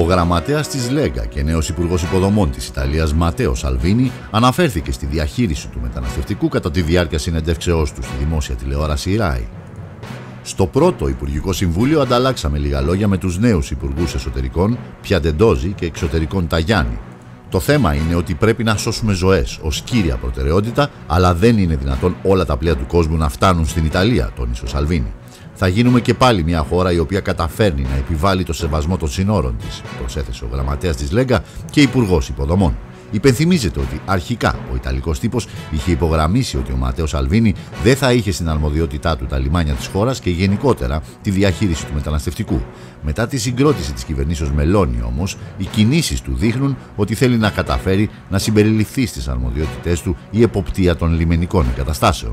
γραμματέας της Λέγκα και νέος υπουργός υποδομών της Ιταλίας Ματέο Σαλβίνη αναφέρθηκε στη διαχείριση του μεταναστευτικού κατά τη διάρκεια συνεντεύξεώς του στη δημόσια τηλεόραση ΡΑΗ. Στο πρώτο Υπουργικό Συμβούλιο ανταλλάξαμε λίγα λόγια με τους νέους υπουργούς εσωτερικών Πιαντεντόζη και εξωτερικών Ταγιάννη. Το θέμα είναι ότι πρέπει να σώσουμε ζωές ως κύρια προτεραιότητα, αλλά δεν είναι δυνατόν όλα τα πλοία του κόσμου να φτάνουν στην Ιταλία, τόνισε ο Σαλβίνη. Θα γίνουμε και πάλι μια χώρα η οποία καταφέρνει να επιβάλλει το σεβασμό των συνόρων της, προσέθεσε ο γραμματέας της Λέγκα και υπουργός υποδομών. Υπενθυμίζεται ότι αρχικά ο Ιταλικός τύπος είχε υπογραμμίσει ότι ο Ματέος Αλβίνη δεν θα είχε στην αρμοδιότητά του τα λιμάνια της χώρας και γενικότερα τη διαχείριση του μεταναστευτικού. Μετά τη συγκρότηση της κυβερνήσεως Μελώνη όμως, οι κινήσεις του δείχνουν ότι θέλει να καταφέρει να συμπεριληφθεί στις αρμοδιότητές του η εποπτεία των λιμενικών εγκαταστάσεων.